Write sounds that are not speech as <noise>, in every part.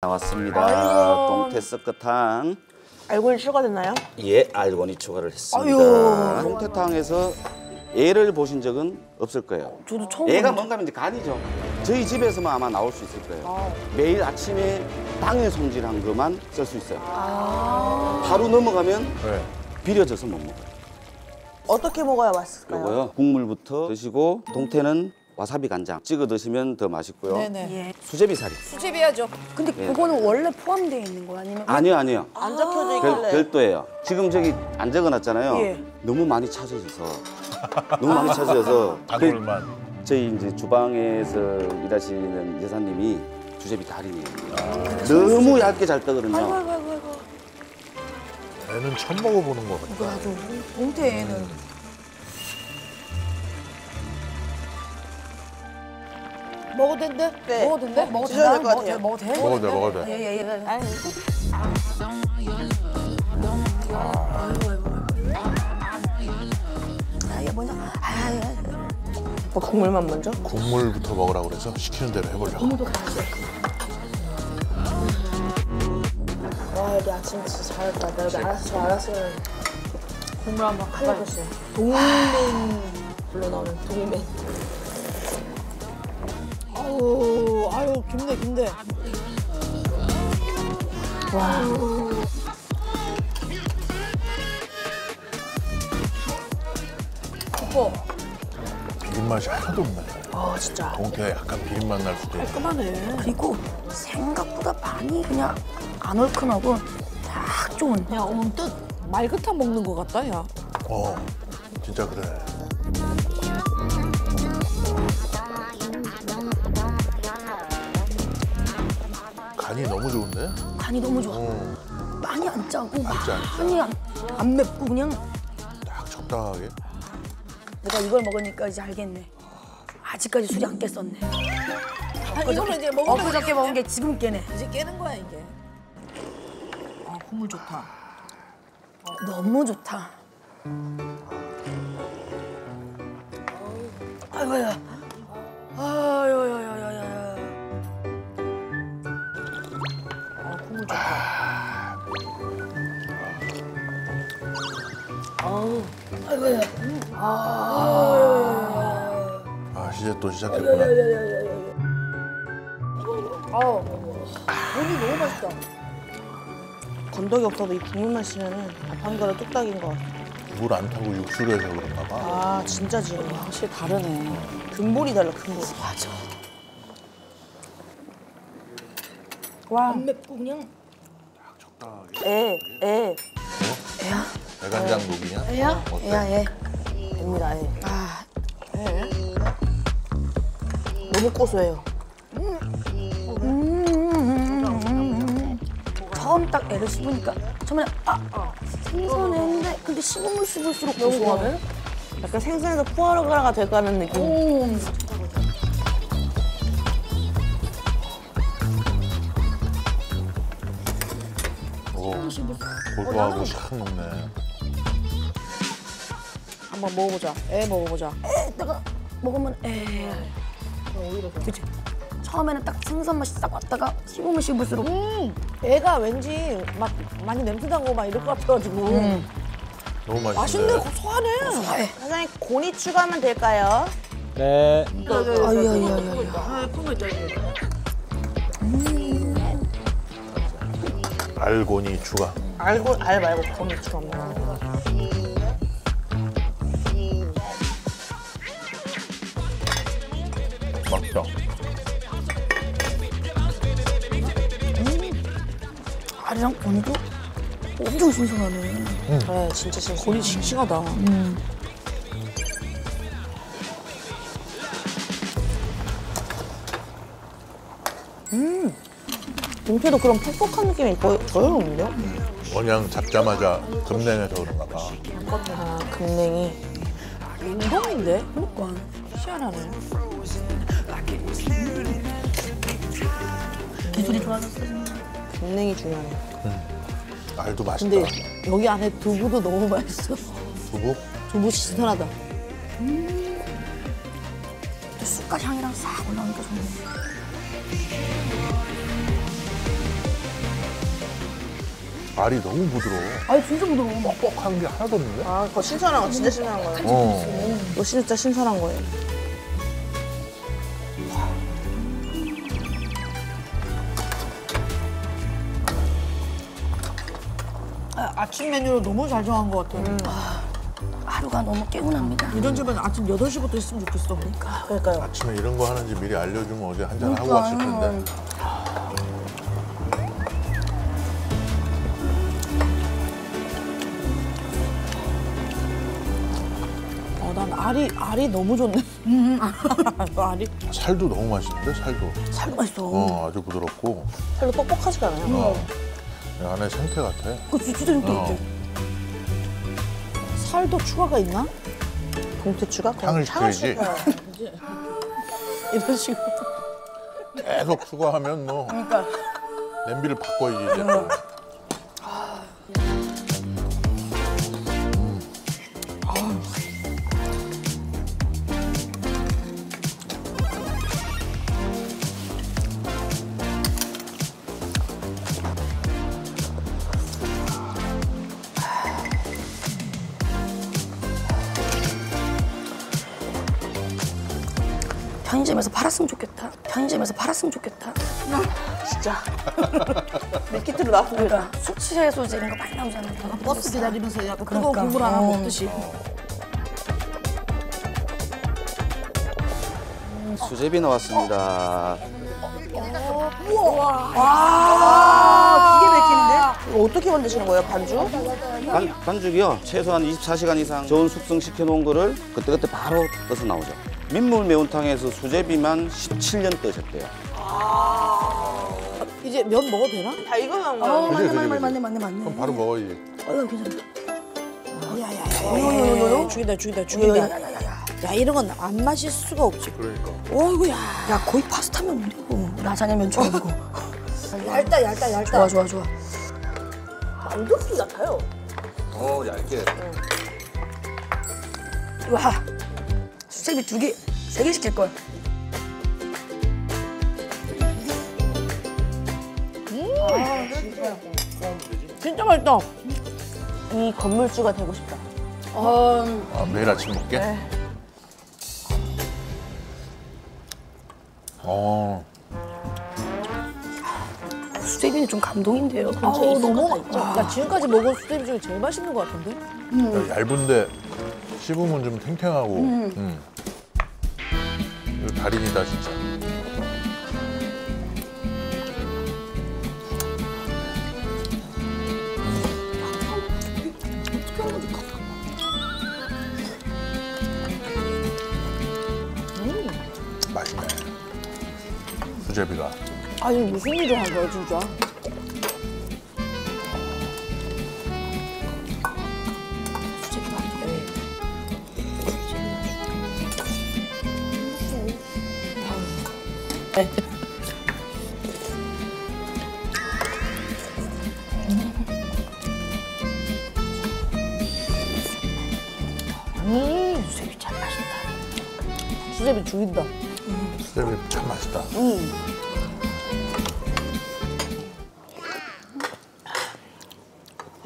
나왔습니다. 썩커탕. 알고리 추가됐나요? 예, 알고니 추가를 했습니다. 아유. 동태탕에서 애를 보신 적은 없을 거예요. 저도 처음 애가 보는 뭔가 하면 이제 간이죠. 저희 집에서만 아마 나올 수 있을 거예요. 아. 매일 아침에 땅에 손질한 것만 쓸 수 있어요. 아. 하루 넘어가면 네. 비려져서 못 먹어요. 어떻게 먹어야 맛있을까요? 요거요. 국물부터 드시고 동태는 와사비 간장 찍어 드시면 더 맛있고요. 네네. 예. 수제비살이. 수집해야죠. 근데 예. 그거는 원래 포함되어 있는 거야? 아니면 아니요, 아니요. 안 적혀져 별, 있길래 별 도예요. 지금 저기 안 적어놨잖아요. 예. 너무 많이 찾아져서 너무 많이 찾아져서 <laughs> 그 단골만. 저희 이제 주방에서 일하시는 여사님이 주제비 달인이에요. 너무 얇게 잘 떠거든요. 아이고 아이고 아이고 애는 처음 먹어보는 것 같다. 나도 동태에는 먹어도 된대? 네. 먹어도 된대? 먹어도 드셔야 된다? 될것 같아요. 먹어도 돼? 먹어도 돼, 먹어도 돼. 예 예예 예, 예. 아니, 아, 얘 아, 아, 뭐 국물만 먼저? 국물부터 먹으라고 그래서 시키는 대로 해보려고. 와 여기 아침 진짜 잘했다. 내가 여기 알았어 저 알았으면 국물 한번 났어. 동맨 불러 나오는 동맨. 아유, 아유, 김대, 김대. 비린 맛이 하나도 없네. 아 진짜. 동태가 약간 비린 맛 날 수도 있고. 깔끔하네. 그리고 생각보다 많이 그냥 안 얼큰하고 딱 좋은 야, 언뜻 말그탕 먹는 것 같다, 야. 어, 진짜 그래. 간이 너무 좋은데? 간이 너무 좋아 어, 많이 안 짜고 짜, 안 짜. 많이 안, 안 맵고 그냥 딱 적당하게. 내가 이걸 먹으니까 이제 알겠네 아직까지 술이 안 깼었네 아, 이거는 이제 먹으면 엊그저께 먹은 게 지금 깨네 이제 깨는 거야, 이게. 아, 국물 좋다. 너무 좋다 아이고야 시작했구나. 아우, 면이 너무 맛있다. 건더기 없어도 이 국물만 쓰면은 밥한 그릇 뚝딱인 것 같아. 물 안 타고 육수로 해서 그런가 봐. 아 진짜 지금 확실히 다르네. 근본이 달라 근본. 맞아 와, 안 맵고 그냥 적당하게. 애, 애. 애야 대간장 녹이냐? 애야 어때? 애야 애 입니다, 애. 아, 너무 고소해요. 처음 딱 애를 씹으니까 처음에 아 생선인데 근데 씹으면 씹을수록 고소하네. 약간 생선에서 푸아그라가 돼가는 느낌. 오, 고소하고 샥 녹네. 한번 먹어보자. 애 먹어보자. 에, 내가 먹으면 에. 그치. 처음에는 딱 생선 맛이 싹 왔다가 씹으면 씹을수록 음, 애가 왠지 막 많이 냄새 나고 막 이럴 것 같아가지고. 너무 맛있네. 맛있네, 고소하네. 에. 사장님 고니 추가하면 될까요? 네. 아야야야야. 알고니 추가. 알고 알 말고 고니 추가하면. 맛있다. 알이랑 고니도 엄청 신선하네. 네, 진짜 신선. 고니 싱싱하다. 동태도 그런 퍽퍽한 느낌이 거의 전혀 없는데요? 원양 잡자마자 금냉에서 그런가 봐. 아, 금냉이. 운동인데? 그러니까. 희한하네. 기술이 좋아졌어. 금냉이 중요해요. 알도 맛있다. 근데 여기 안에 두부도 너무 맛있어. 두부? 두부 신선하다. 또 쑥갓 향이랑 싹 올라오니까 좋네. 알이 너무 부드러워. 아니 진짜 부드러워. 뻑뻑한 게 하나도 없는데? 아, 그거 신선한 거, 진짜 신선한 거예요. 어. 이거 진짜 신선한 거예요. 아, 아침 메뉴로 너무 잘 정한 것 같아. 하루가 너무 개운합니다. 이런 집은 아침 8시부터 있으면 좋겠어. 그러니까요. 아침에 이런 거 하는지 미리 알려주면 어제 한잔 하고 왔을 텐데. 어, 난 알이, 알이 너무 좋네. <laughs> 알이. 살도 너무 맛있는데 살도. 살도 맛있어. 어 아주 부드럽고 별로 뻑뻑하지가 않아요. 어. 이 안에 생태 같아. 그거 진짜 진짜 어. 살도 추가가 있나? 동태추가? 향을 시켜야지. <laughs> 이런 식으로. 계속 추가하면 뭐 그러니까 냄비를 바꿔야지 이제. 편의점에서 팔았으면 좋겠다. 진짜. <laughs> 밀키트로 나왔습니다. 그러니까 숙취 해소제 이런 거 많이 나오잖아요. 버스 기다리면서 약간 뜨거운 그러니까. 국물 하나 어. 먹듯이. 수제비 나왔습니다. 아, 기계 막히는데? 이거 어떻게 만드시는 거예요, 반죽? 반, 반죽이요. 최소한 24시간 이상 저온 숙성시켜 놓은 거를 그때그때 바로 떠서 나오죠. 민물 매운탕에서 수제비만 17년 뜨셨대요. 이제 면 먹어도 되나? 다 익어놓은 어. 맞네, 맞네, 맞네, 맞네, 맞네. 그럼 바로 먹어야지. 어, 괜찮아. 야야야야. 죽인다, 죽인다, 죽인다. 야야야야. 야, 이런 건 안 마실 수가 없지. 그러니까. 어이구야. 야, 거의 파스타면 되고 라자냐 면처럼 되고. 얇다, <laughs> 얇다, 얇다. 좋아, 좋아, 좋아. 만두피 같아요. 어, 얇게. 와, 수제비 두 개, 세 개 시킬 걸. 진짜 맛있다. 이 건물주가 되고 싶다. 어, 아, 매일 아침 먹게? 어, 수제비는 좀 감동인데요. 아 우, 너무. 나 지금까지 먹은 수제비 중에 제일 맛있는 것 같은데? 얇은데 씹으면 좀 탱탱하고. 음. 달인이다 진짜. 맛있네. 수제비가. 아니, 무슨 일을 한 거야, 진짜? 수제비 참 맛있다. 수제비 죽인다. 수제비 참 맛있다.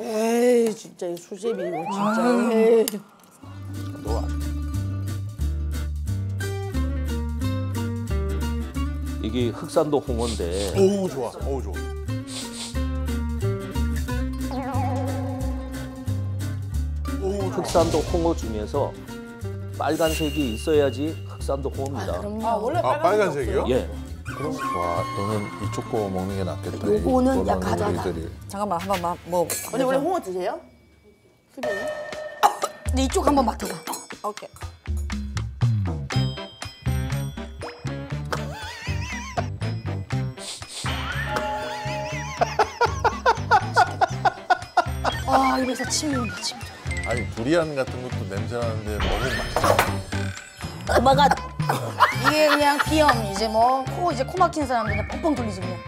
에이, 진짜 이 수제비 이거 진짜. 에이. 너 아- 이게 흑산도 홍어인데 오 좋아. 오 좋아. 흑산도 홍어 중에서 빨간색이 있어야지 흑산도 홍어입니다. 아, 원래 아 빨간색이요? 예. 와 너는 이쪽 거 먹는 게 낫겠다. 요거는 이거는 약하잖아. 우리들이. 잠깐만, 한 번만 뭐. 언니 원래 홍어 드세요? 수제는? 근데 이쪽 한번 맡아봐. 오케이. 아, 입에서 침이 온다, 침. 아니 두리안 같은 것도 냄새 나는데 먹으면 맛있어. 엄마가 이게 그냥 비염 이제 뭐 코 이제 코 막힌 사람들 그냥 뻥뻥 돌리지 그냥.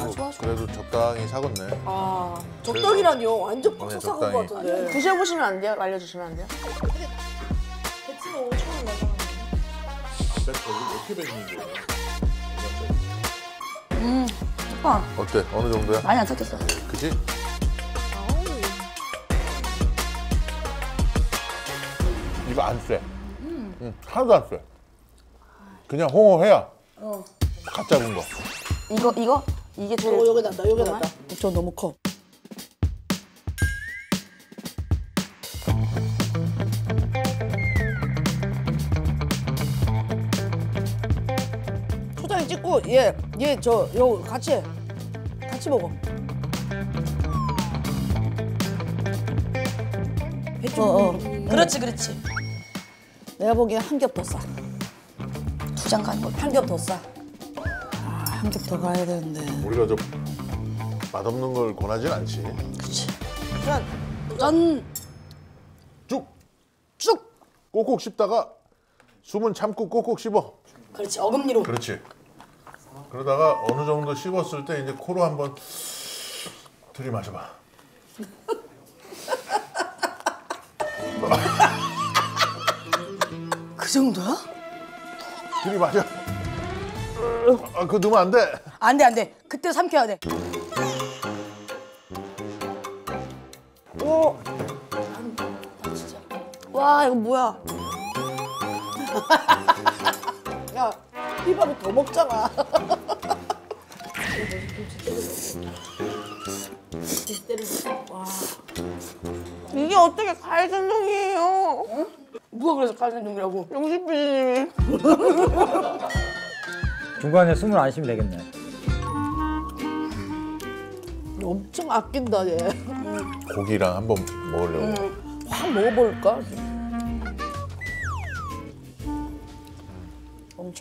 아, 좋아, 좋아. 그래도 적당히 사겠네. 아, 적당이라뇨. 완전 네, 꽉 삭은 것. 같은데. 드셔보시면 안 돼요? 알려주시면 안 돼요? 어떻게 뱉는 거예요? 오빠 어때? 어느 정도야? 많이 안 삭혔어. 그지? 이거 안 쎄. 응, 하나도 안 쎄. 그냥 홍어회야. 갓 잡은 거. 이거 이거 이게 제일 어, 여기 난다, 여기 정말? 난다. 저 너무 커. 초장에 찍고 얘, 얘 저 요 같이 해. 같이 먹어. 배추. 어, 어. 그렇지 그렇지. 내가 보기엔 한 겹 더 싸. 두 장 가는 거. 한 겹 더 싸. 아, 한 겹 더 가야 되는데. 우리가 좀 맛없는 걸 권하진 않지. 짠! 짠! 쭉! 쭉! 꼭꼭 씹다가 숨은 참고 꼭꼭 씹어. 그렇지 어금니로. 그렇지. 그러다가 어느 정도 씹었을 때 이제 코로 한번 들이마셔봐. 그 정도야? 들이마셔. 아, 그거 넣으면 안 돼. 안 돼 안 돼. 그때 삼켜야 돼. 오! 와, 이거 뭐야? 야, 휘밥이 더 먹잖아. 와. 이게 어떻게 갈전동이에요? 누가 그래서 칼산종이라고? 영식 PD님이. 중간에 숨을 안 쉬면 되겠네. 엄청 아낀다, 얘. 고기랑 한번 먹으려고. 확 먹어볼까?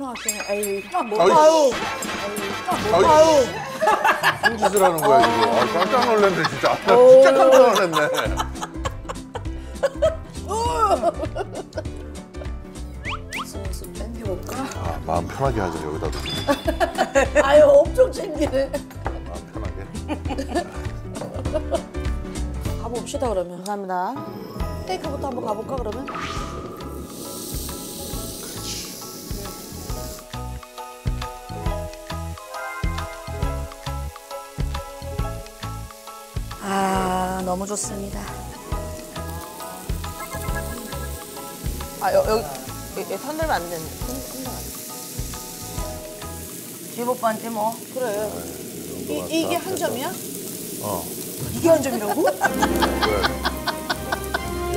아끼네. 에이, 딱 먹어. 아이씨. 아유, 아유. 무슨 짓을 하는 거야, 이거. 아, 깜짝 놀랐네, 진짜. 아, <laughs> 진짜 깜짝 놀랐네. 소스 땡겨볼까? 아, 마음 편하게 하자, 여기다 도 <laughs> 아유, 엄청 챙기네. 마음 편하게. 가봅시다, 그러면. 감사합니다. 스테이크부터 한번 가볼까, 그러면? 아 너무 좋습니다. 아 여, 여기 여기 손 들면 안 되는데. 지금 오빠한테 뭐 그래. 이, 이게 한 점이야? 어. 이게 한 점이라고? <laughs> 왜?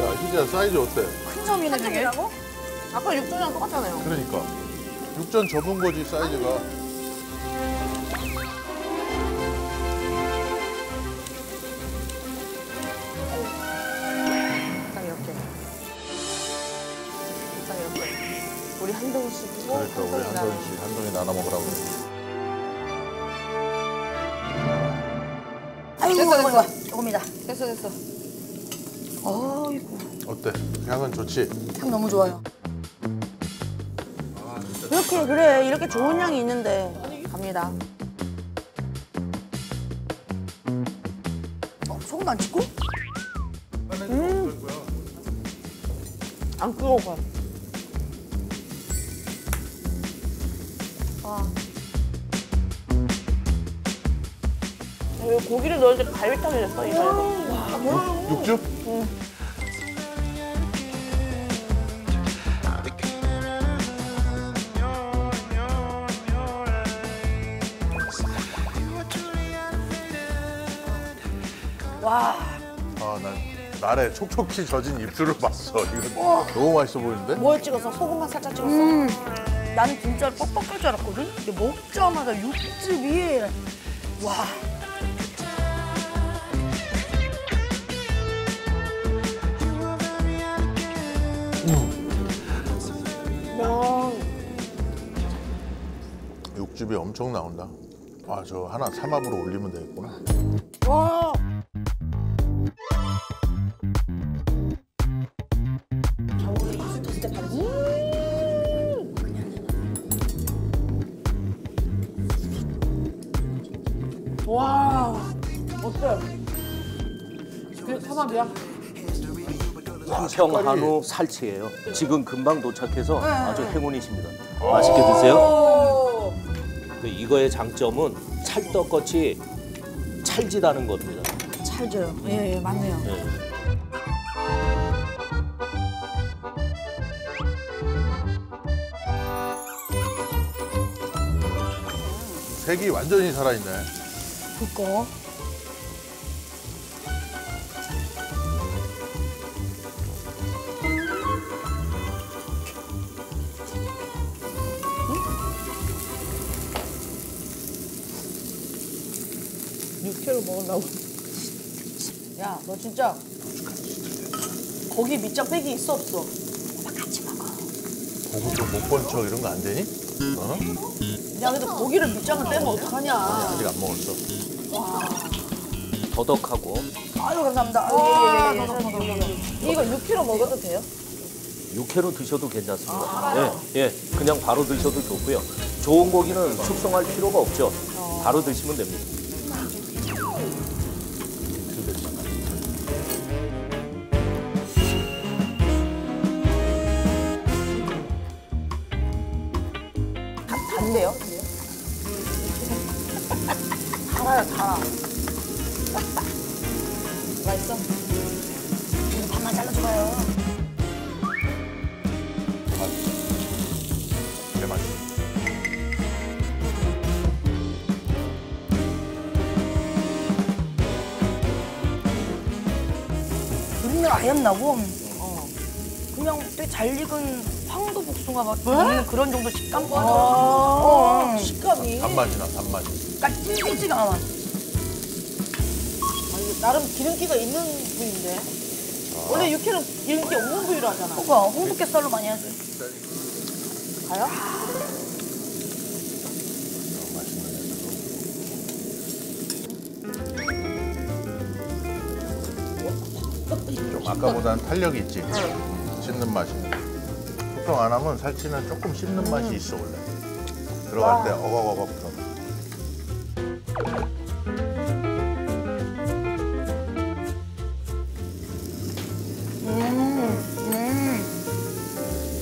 야, 희재야, 사이즈 어때? 큰 점이네 되게. 아까 육전이랑 똑같잖아요. 그러니까. 육전 접은 거지, 사이즈가. 한 동씩이고 그러니까, 우리 한 동씩, 한 동이 나눠 먹으라고. 아이고 됐어, 됐어. 이거 조금이다. 됐어 됐어. 어이구 어때? 향은 좋지? 향 너무 좋아요. 이렇게, 그래. 이렇게 좋은 향이 있는데. 갑니다. 어, 소금 안 찍고? 안 뜨거워. 아. 여기 고기를 넣을 때 갈비탕이 됐어 이거. 육즙? 와 아, 난 날에 촉촉히 젖은 입술을 봤어. 이거 너무 맛있어 보이는데? 뭘 찍었어? 소금만 살짝 찍었어? 음. 나는 진짜 뻑뻑할 줄 알았거든? 근데 먹자마자 육즙이 와 육즙이 엄청 나온다. 아, 저 하나 삼합으로 올리면 되겠구나. 와. 와. 어때? 그 삼합이야? 한평 한우 살치예요. 지금 금방 도착해서 아주 행운이십니다. 맛있게 드세요. 그 이거의 장점은 찰떡같이 찰지다는 겁니다. 찰져요. 예, 예, 맞네요. 예. 색이 완전히 살아있네. 그거. 육회로 먹으려고. 야, 너 진짜 거기 밑장 빼기 있어 없어? 고기도 못본 척 이런 거 안 되니? 어? 야, 근데 고기를 밑장을 빼면 어떡하냐? 아직 안 먹었어. 더덕하고 아유 감사합니다. 와, 아유, 예, 예, 예. 이거 6kg 먹어도 돼요? 육회로 드셔도 괜찮습니다. 예, 예, 그냥 바로 드셔도 좋고요. 좋은 고기는 숙성할 필요가 없죠. 바로 드시면 됩니다. 다, 아예 안 나고 그냥 되게 잘 익은 황도 복숭아 맛 먹는 그런 정도 식감? 어. 식감이. 단맛이 나, 단맛이. 그러니까 찐득찐득 않아. 아, 이게 나름 기름기가 있는 부위인데. 원래 육회는 기름기 없는 부위로 하잖아. 그거 홍두깨살로 많이 하지. 가요? 좀 아까보다는 탄력이 있지. 씹는 맛이. 숙성 안 하면 살치는 조금 씹는 맛이 있어 원래. 들어갈 때 어걱어걱 들어가.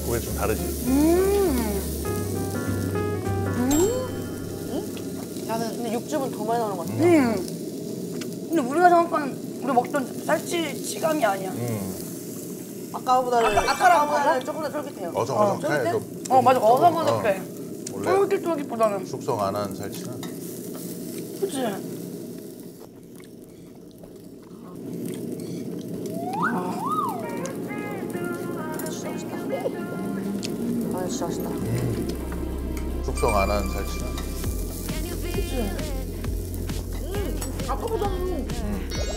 그게 좀 다르지. 나는 근데 육즙은 더 많이 나오는 것 같아. 음. 근데 우리가 생각하는 우리 먹던 치감이 아니야. 음, 아까보다는 아까보다는 조금 더 쫄깃해요. 어성어성해. 또어 맞아 좀, 어성어성해. 어, 원래 쫄깃 쫄깃보다는. 숙성 안 한 살치는 그치? 진짜 맛있다. 아, 진짜 맛있다. 숙성 안 한 살치는 더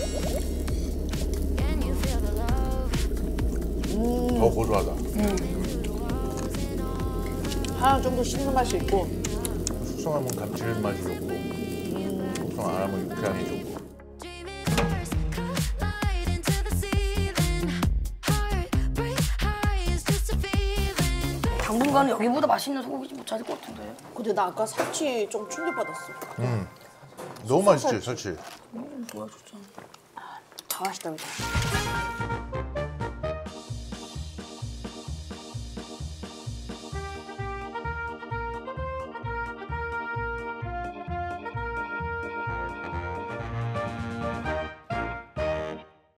좀 더 씹는 맛이 있고. 숙성하면 감칠맛이 좋고 숙성 안 하면 육향이 좋고. 당분간은 여기보다 맛있는 소고기 못 찾을 것 같은데. 근데 나 아까 살치 좀 충격받았어. 너무 맛있지 살치 다 맛있다. 그죠?